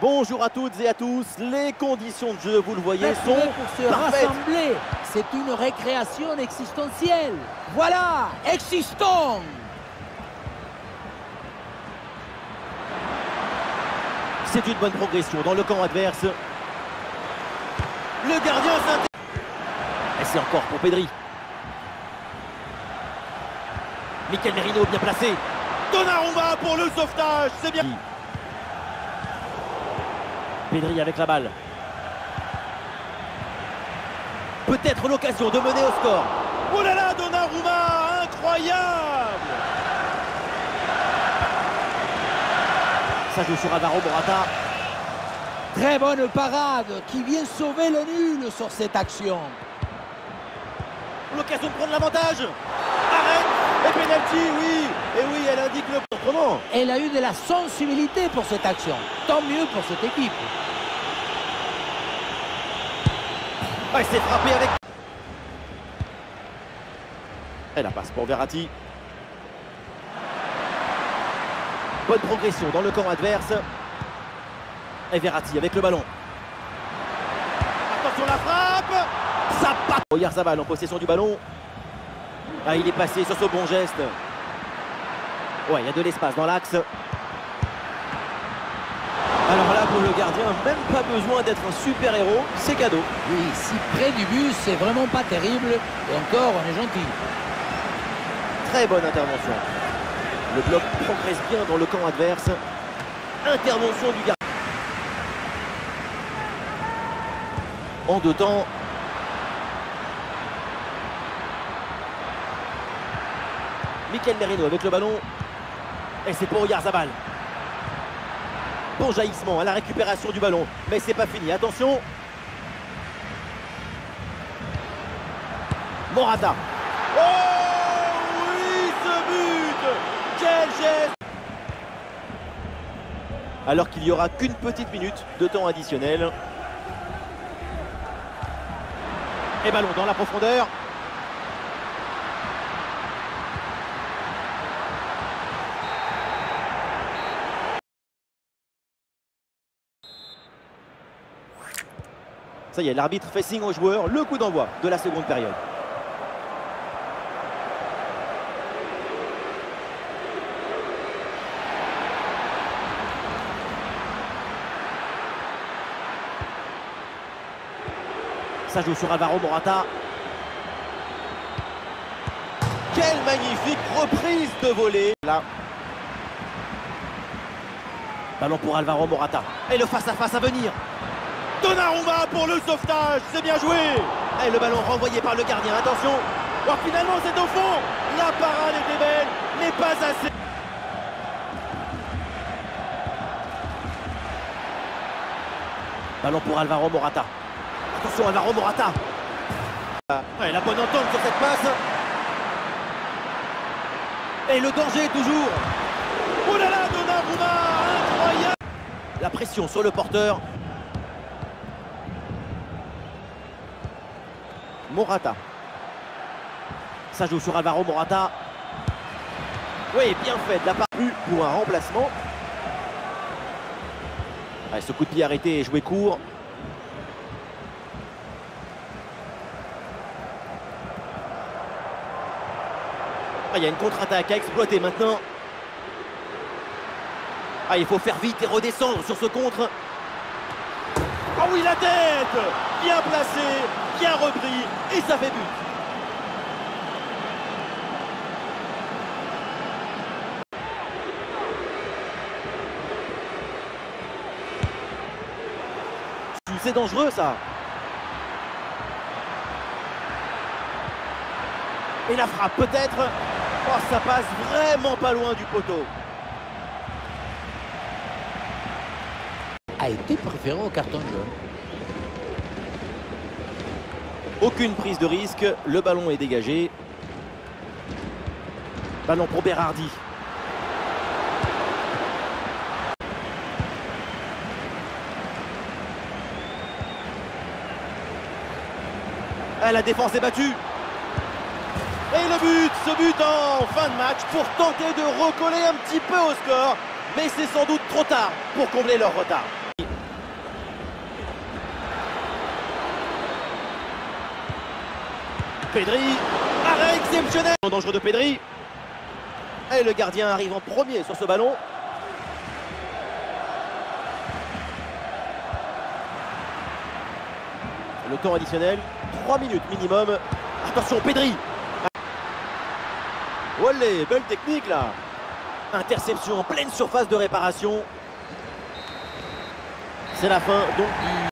Bonjour à toutes et à tous, les conditions de jeu, vous le voyez, sont pour se parfaites. rassembler. C'est une récréation existentielle. Voilà, existons C'est une bonne progression dans le camp adverse. Le gardien s'intéresse. Et c'est encore pour Pedri. Mikel Merino bien placé. Donnarumma pour le sauvetage, c'est bien. Pedri avec la balle. Peut-être l'occasion de mener au score. Oh là là, Donnarumma, incroyable Ça joue sur Alvaro Morata. Très bonne parade qui vient sauver le nul sur cette action. L'occasion de prendre l'avantage. Arrête et penalty, oui. Et oui, elle indique le autrement. Elle a eu de la sensibilité pour cette action. Tant mieux pour cette équipe. Ah, il s'est frappé avec. Et la passe pour Verratti. Bonne progression dans le camp adverse. Et Verratti avec le ballon. Attention la frappe Ça passe Oyarzabal en possession du ballon. Ah, il est passé sur ce bon geste. Ouais, il y a de l'espace dans l'axe. Alors là, pour le gardien, même pas besoin d'être un super-héros, c'est cadeau. Oui, si près du but, c'est vraiment pas terrible. Et encore, on est gentil. Très bonne intervention. Le bloc progresse bien dans le camp adverse. Intervention du gardien. En deux temps. Mikel Merino avec le ballon. Et c'est pour Yarzabal. Bon jaillissement à la récupération du ballon. Mais c'est pas fini. Attention. Morata. Oh oui, ce but Quel geste Alors qu'il n'y aura qu'une petite minute de temps additionnel. Et ballon dans la profondeur. Ça y est, l'arbitre fait signe aux joueurs, le coup d'envoi de la seconde période. Ça joue sur Alvaro Morata. Quelle magnifique reprise de volée. Là. Ballon pour Alvaro Morata. Et le face-à-face à venir. Donnarumma pour le sauvetage. C'est bien joué. Et le ballon renvoyé par le gardien. Attention. Oh, finalement, c'est au fond. La parade était belle, mais pas assez. Ballon pour Alvaro Morata. Attention Alvaro Morata. Ouais, la bonne entente sur cette passe. Et le danger toujours. Oh Donnarumma, incroyable. La pression sur le porteur. Morata. Ça joue sur Alvaro Morata. Oui, bien fait de la part pour un remplacement. Ce coup de pied arrêté et joué court. Ah, il y a une contre-attaque à exploiter maintenant. Ah, il faut faire vite et redescendre sur ce contre. Ah oui, la tête Bien placé, bien repris, et ça fait but. C'est dangereux ça. Et la frappe peut-être. Oh, ça passe vraiment pas loin du poteau. A été préféré au carton jaune. Aucune prise de risque. Le ballon est dégagé. Ballon pour Berardi. Ah, la défense est battue. Et le but, ce but en fin de match pour tenter de recoller un petit peu au score. Mais c'est sans doute trop tard pour combler leur retard. Pedri, arrêt exceptionnel. Dangereux de Pedri. Et le gardien arrive en premier sur ce ballon. Le temps additionnel, 3 minutes minimum. Attention, Pedri Olé, belle technique là Interception en pleine surface de réparation. C'est la fin